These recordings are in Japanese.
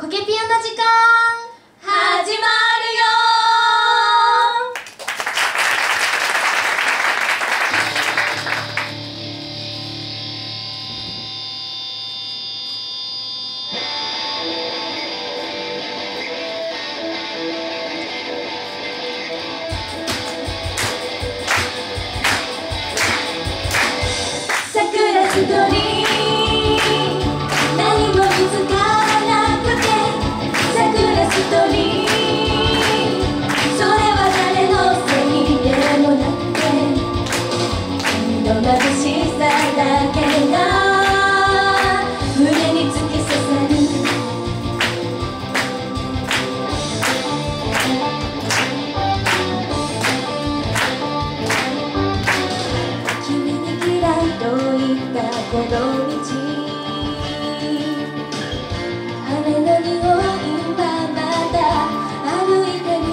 コケピオの時間始まる。この道。羽の匂いはまだ歩いてる。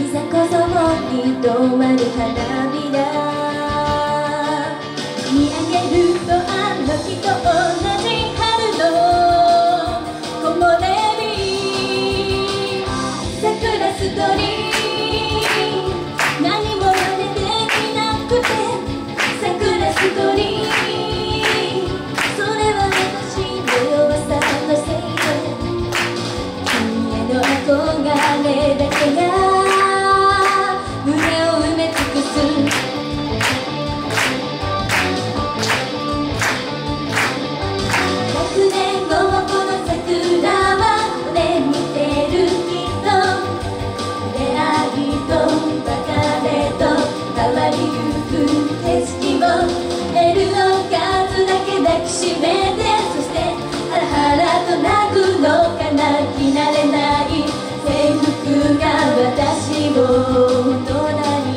いざこそもに止まる花 good be 抱きしめてそしてハラハラと泣くのか泣き慣れない制服が私を大人に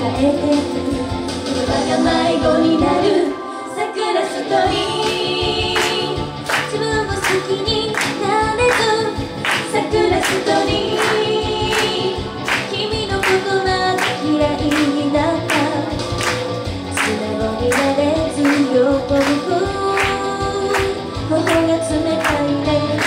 変えてく。わが迷子になる桜ストリー Zunekande